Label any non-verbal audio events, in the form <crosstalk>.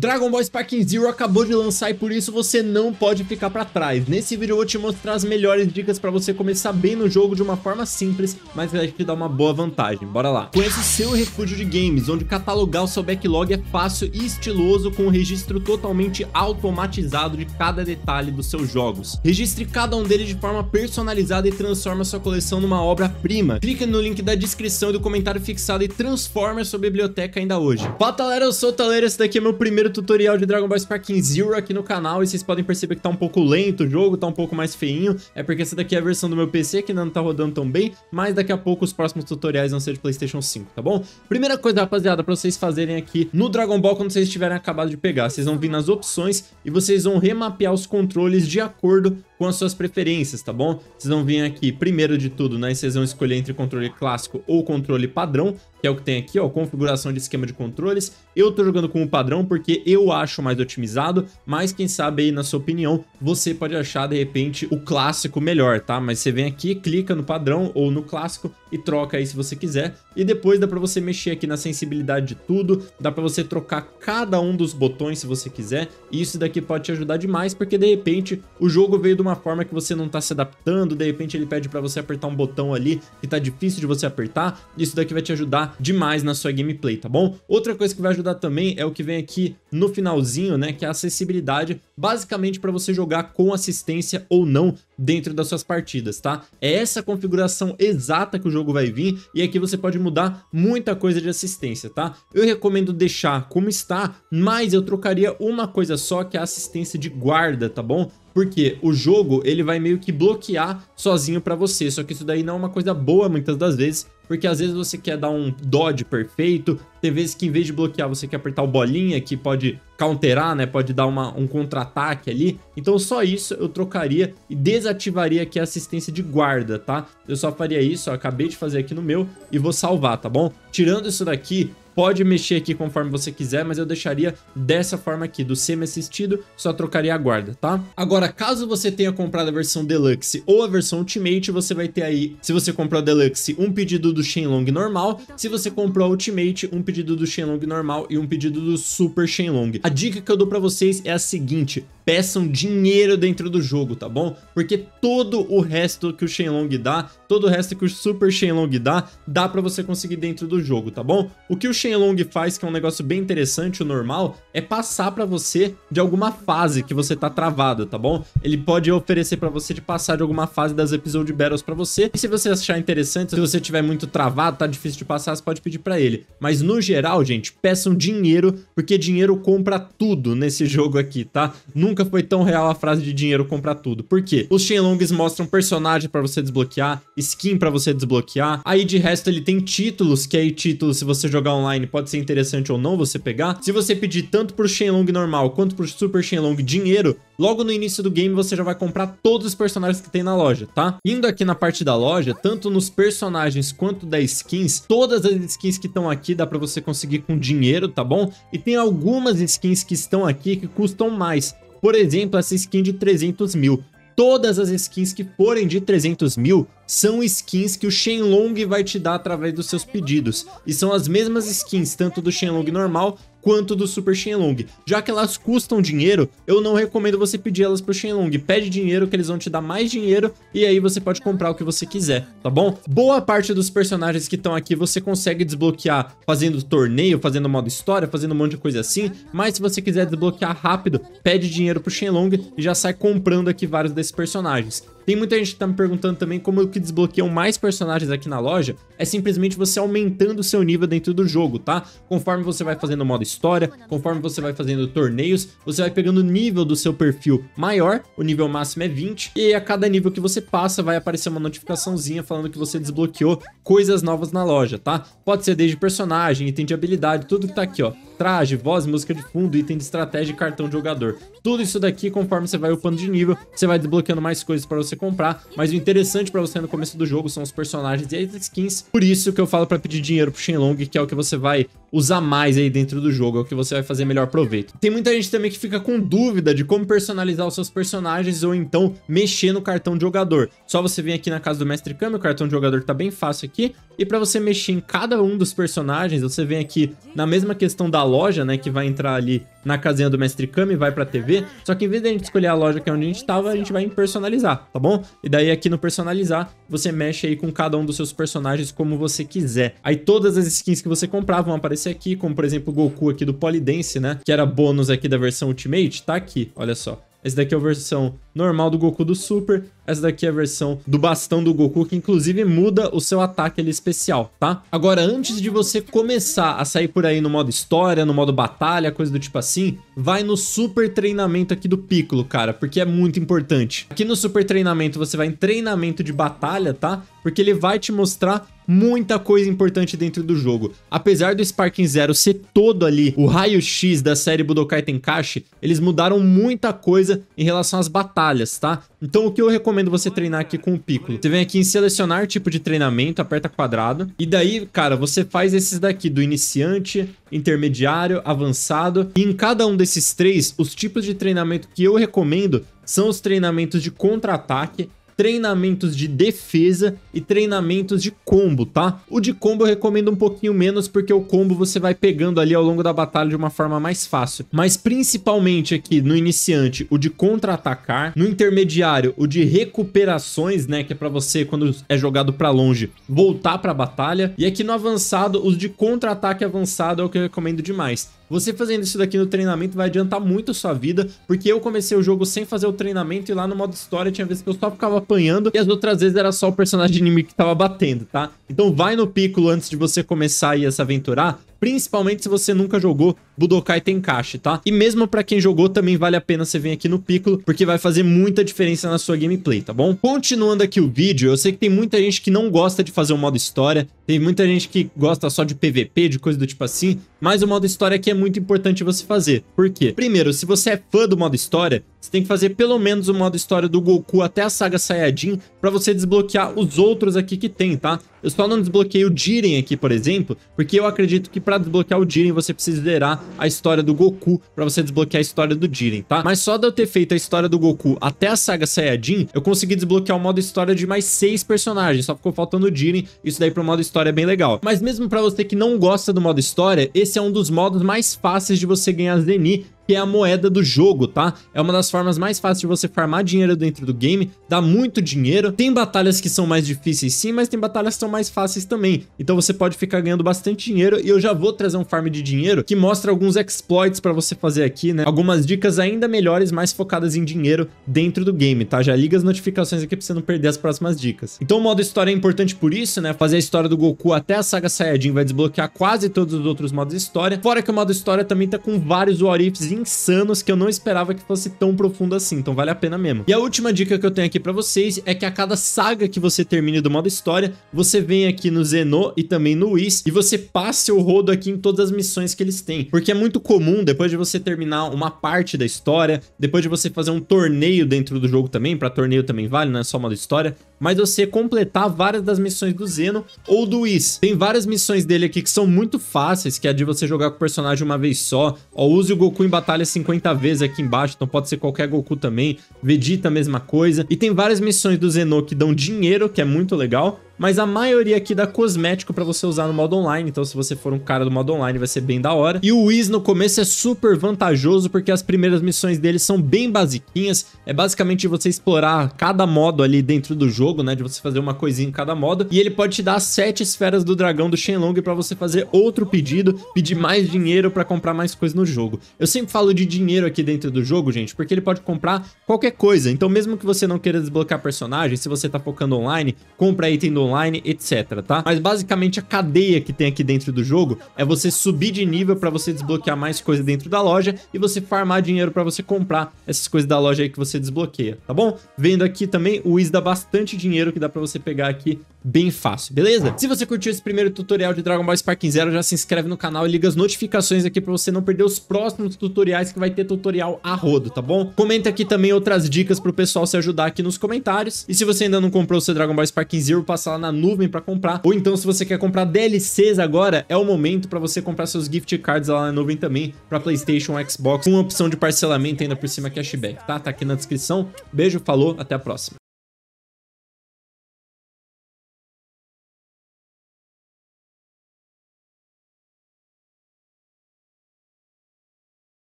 Dragon Ball Sparking Zero acabou de lançar e por isso você não pode ficar pra trás. Nesse vídeo eu vou te mostrar as melhores dicas pra você começar bem no jogo de uma forma simples, mas vai te dar uma boa vantagem. Bora lá. Conheça o seu refúgio de games, onde catalogar o seu backlog é fácil e estiloso com um registro totalmente automatizado de cada detalhe dos seus jogos. Registre cada um deles de forma personalizada e transforme a sua coleção numa obra-prima. Clique no link da descrição e do comentário fixado e transforme a sua biblioteca ainda hoje. Fala galera, eu sou o Taleiro, esse daqui é meu primeiro primeiro tutorial de Dragon Ball Sparking Zero aqui no canal e vocês podem perceber que tá um pouco lento o jogo, tá um pouco mais feinho, é porque essa daqui é a versão do meu PC que ainda não tá rodando tão bem, mas daqui a pouco os próximos tutoriais vão ser de Playstation 5, tá bom? Primeira coisa, rapaziada, pra vocês fazerem aqui no Dragon Ball quando vocês tiverem acabado de pegar, vocês vão vir nas opções e vocês vão remapear os controles de acordo com as suas preferências, tá bom? Vocês vão vir aqui, primeiro de tudo, né, vocês vão escolher entre controle clássico ou controle padrão, que é o que tem aqui, ó, configuração de esquema de controles. Eu tô jogando com o padrão porque eu acho mais otimizado, mas quem sabe aí, na sua opinião, você pode achar, de repente, o clássico melhor, tá? Mas você vem aqui, clica no padrão ou no clássico e troca aí se você quiser. E depois dá pra você mexer aqui na sensibilidade de tudo, dá pra você trocar cada um dos botões se você quiser. E isso daqui pode te ajudar demais, porque de repente o jogo veio de uma forma que você não tá se adaptando, de repente ele pede pra você apertar um botão ali que tá difícil de você apertar, isso daqui vai te ajudar demais na sua gameplay, tá bom? Outra coisa que vai ajudar também é o que vem aqui no finalzinho, né, que é a acessibilidade, basicamente para você jogar com assistência ou não dentro das suas partidas, tá? É essa configuração exata que o jogo vai vir e aqui você pode mudar muita coisa de assistência, tá? Eu recomendo deixar como está, mas eu trocaria uma coisa só, que é a assistência de guarda, tá bom? Porque o jogo, ele vai meio que bloquear sozinho pra você, só que isso daí não é uma coisa boa muitas das vezes, porque às vezes você quer dar um dodge perfeito, tem vezes que em vez de bloquear você quer apertar o bolinha, que pode counterar, né, pode dar uma, um contra-ataque ali, então só isso eu trocaria e desativaria aqui a assistência de guarda, tá? Eu só faria isso, acabei de fazer aqui no meu e vou salvar, tá bom? Tirando isso daqui, pode mexer aqui conforme você quiser, mas eu deixaria dessa forma aqui, do semi-assistido, só trocaria a guarda, tá? Agora, caso você tenha comprado a versão Deluxe ou a versão Ultimate, você vai ter aí, se você comprou a Deluxe, um pedido do Shenlong normal, se você comprou a Ultimate, um pedido do Shenlong normal e um pedido do Super Shenlong. A dica que eu dou pra vocês é a seguinte, peçam dinheiro dentro do jogo, tá bom? Porque todo o resto que o Shenlong dá, todo o resto que o Super Shenlong dá, dá pra você conseguir dentro do jogo, tá bom? O que o Shenlong faz, que é um negócio bem interessante, o normal, é passar pra você de alguma fase que você tá travado, tá bom? Ele pode oferecer pra você de passar de alguma fase das Episode Battles pra você, e se você achar interessante, se você tiver muito travado, tá difícil de passar, você pode pedir pra ele. Mas no geral, gente, peçam dinheiro, porque dinheiro compra tudo nesse <laughs> jogo aqui, tá? Nunca foi tão real a frase de dinheiro compra tudo. Por quê? Os Shenlongs mostram personagem pra você desbloquear, skin pra você desbloquear, aí de resto ele tem títulos, que aí títulos, se você jogar online, pode ser interessante ou não você pegar. Se você pedir tanto pro Shenlong normal quanto pro Super Shenlong dinheiro, logo no início do game você já vai comprar todos os personagens que tem na loja, tá? Indo aqui na parte da loja, tanto nos personagens quanto das skins, todas as skins que estão aqui dá pra você conseguir com dinheiro, tá bom? E tem algumas skins que estão aqui que custam mais. Por exemplo, essa skin de 300 mil todas as skins que forem de 300 mil são skins que o Shenlong vai te dar através dos seus pedidos. E são as mesmas skins, tanto do Shenlong normal quanto do Super Shenlong. Já que elas custam dinheiro, eu não recomendo você pedir elas pro Shenlong. Pede dinheiro que eles vão te dar mais dinheiro e aí você pode comprar o que você quiser, tá bom? Boa parte dos personagens que estão aqui você consegue desbloquear fazendo torneio, fazendo modo história, fazendo um monte de coisa assim, mas se você quiser desbloquear rápido, pede dinheiro pro Shenlong e já sai comprando aqui vários desses personagens. Tem muita gente que tá me perguntando também como o que desbloqueiam mais personagens aqui na loja é simplesmente você aumentando o seu nível dentro do jogo, tá? Conforme você vai fazendo modo história, conforme você vai fazendo torneios, você vai pegando o nível do seu perfil maior, o nível máximo é 20, e a cada nível que você passa vai aparecer uma notificaçãozinha falando que você desbloqueou coisas novas na loja, tá? Pode ser desde personagem, item de habilidade, tudo que tá aqui, ó traje, voz, música de fundo, item de estratégia e cartão de jogador. Tudo isso daqui, conforme você vai upando de nível, você vai desbloqueando mais coisas para você comprar, mas o interessante para você no começo do jogo são os personagens e as skins. Por isso que eu falo para pedir dinheiro pro Shenlong, que é o que você vai usar mais aí dentro do jogo, é o que você vai fazer melhor proveito. Tem muita gente também que fica com dúvida de como personalizar os seus personagens ou então mexer no cartão de jogador. Só você vem aqui na casa do Mestre Kami, o cartão de jogador tá bem fácil aqui, e para você mexer em cada um dos personagens, você vem aqui na mesma questão da loja, né, que vai entrar ali na casinha do Mestre Kami, vai pra TV, só que em vez de a gente escolher a loja que é onde a gente tava, a gente vai em personalizar, tá bom? E daí aqui no personalizar, você mexe aí com cada um dos seus personagens como você quiser. Aí todas as skins que você comprar vão aparecer aqui, como por exemplo o Goku aqui do Polidense, né, que era bônus aqui da versão Ultimate, tá aqui, olha só. Esse daqui é a versão normal do Goku do Super. Essa daqui é a versão do bastão do Goku, que inclusive muda o seu ataque ali especial, tá? Agora, antes de você começar a sair por aí no modo história, no modo batalha, coisa do tipo assim, vai no super treinamento aqui do Piccolo, cara, porque é muito importante. Aqui no super treinamento você vai em treinamento de batalha, tá? Porque ele vai te mostrar muita coisa importante dentro do jogo. Apesar do Sparking Zero ser todo ali o raio-x da série Budokai Tenkaichi, eles mudaram muita coisa em relação às batalhas, tá? Então o que eu recomendo você treinar aqui com o Piccolo? Você vem aqui em selecionar tipo de treinamento, aperta quadrado, e daí, cara, você faz esses daqui do iniciante, intermediário, avançado, e em cada um desses três, os tipos de treinamento que eu recomendo são os treinamentos de contra-ataque, treinamentos de defesa e treinamentos de combo, tá? O de combo eu recomendo um pouquinho menos porque o combo você vai pegando ali ao longo da batalha de uma forma mais fácil. Mas principalmente aqui no iniciante, o de contra-atacar, no intermediário, o de recuperações, né, que é para você quando é jogado para longe, voltar para a batalha, e aqui no avançado, os de contra-ataque avançado é o que eu recomendo demais. Você fazendo isso daqui no treinamento vai adiantar muito a sua vida, porque eu comecei o jogo sem fazer o treinamento e lá no modo história tinha vezes que eu só ficava apanhando e as outras vezes era só o personagem inimigo que tava batendo, tá? Então vai no Piccolo antes de você começar aí a se aventurar, principalmente se você nunca jogou Budokai Tenkaichi, tá? E mesmo pra quem jogou, também vale a pena você vir aqui no Piccolo, porque vai fazer muita diferença na sua gameplay, tá bom? Continuando aqui o vídeo, eu sei que tem muita gente que não gosta de fazer o modo história, tem muita gente que gosta só de PVP, de coisa do tipo assim, mas o modo história aqui é muito importante você fazer. Por quê? Primeiro, se você é fã do modo história, você tem que fazer pelo menos o modo história do Goku até a saga Saiyajin pra você desbloquear os outros aqui que tem, tá? Eu só não desbloqueei o Jiren aqui, por exemplo, porque eu acredito que pra desbloquear o Jiren você precisa zerar a história do Goku pra você desbloquear a história do Jiren, tá? Mas só de eu ter feito a história do Goku até a saga Saiyajin, eu consegui desbloquear o modo história de mais seis personagens, só ficou faltando o Jiren, isso daí pro modo história é bem legal. Mas mesmo pra você que não gosta do modo história, esse é um dos modos mais fáceis de você ganhar Zeni, que é a moeda do jogo, tá? É uma das formas mais fáceis de você farmar dinheiro dentro do game, dá muito dinheiro. Tem batalhas que são mais difíceis sim, mas tem batalhas que são mais fáceis também. Então você pode ficar ganhando bastante dinheiro e eu já vou trazer um farm de dinheiro que mostra alguns exploits pra você fazer aqui, né? Algumas dicas ainda melhores, mais focadas em dinheiro dentro do game, tá? Já liga as notificações aqui pra você não perder as próximas dicas. Então o modo história é importante por isso, né? Fazer a história do Goku até a saga Saiyajin vai desbloquear quase todos os outros modos história. Fora que o modo história também tá com vários what ifs insanos que eu não esperava que fosse tão profundo assim, então vale a pena mesmo. E a última dica que eu tenho aqui pra vocês é que a cada saga que você termine do modo história, você vem aqui no Zeno e também no Whis e você passe o rodo aqui em todas as missões que eles têm. Porque é muito comum, depois de você terminar uma parte da história, depois de você fazer um torneio dentro do jogo também, pra torneio também vale, não é só modo história, mas você completar várias das missões do Zeno ou do Whis. Tem várias missões dele aqui que são muito fáceis, que é de você jogar com o personagem uma vez só, ó, use o Goku em batalha 50 vezes aqui embaixo, então pode ser qualquer Goku também, Vegeta mesma coisa, e tem várias missões do Zeno que dão dinheiro, que é muito legal, mas a maioria aqui dá cosmético pra você usar no modo online, então se você for um cara do modo online vai ser bem da hora. E o Whis no começo é super vantajoso porque as primeiras missões dele são bem basiquinhas, é basicamente você explorar cada modo ali dentro do jogo, né, de você fazer uma coisinha em cada modo, e ele pode te dar sete esferas do dragão do Shenlong pra você fazer outro pedido, pedir mais dinheiro pra comprar mais coisas no jogo. Eu sempre falo de dinheiro aqui dentro do jogo, gente, porque ele pode comprar qualquer coisa, então mesmo que você não queira desbloquear personagem, se você tá focando online, compra item do online, etc, tá? Mas basicamente a cadeia que tem aqui dentro do jogo é você subir de nível pra você desbloquear mais coisa dentro da loja e você farmar dinheiro pra você comprar essas coisas da loja aí que você desbloqueia, tá bom? Vendo aqui também, o Wiz dá bastante dinheiro que dá pra você pegar aqui bem fácil, beleza? Se você curtiu esse primeiro tutorial de Dragon Ball Sparking Zero, já se inscreve no canal e liga as notificações aqui pra você não perder os próximos tutoriais que vai ter tutorial a rodo, tá bom? Comenta aqui também outras dicas pro pessoal se ajudar aqui nos comentários. E se você ainda não comprou o seu Dragon Ball Sparking Zero, passa lá na nuvem pra comprar. Ou então, se você quer comprar DLCs agora, é o momento pra você comprar seus gift cards lá na nuvem também, pra Playstation, Xbox, com opção de parcelamento ainda por cima cashback, tá? Tá aqui na descrição. Beijo, falou, até a próxima.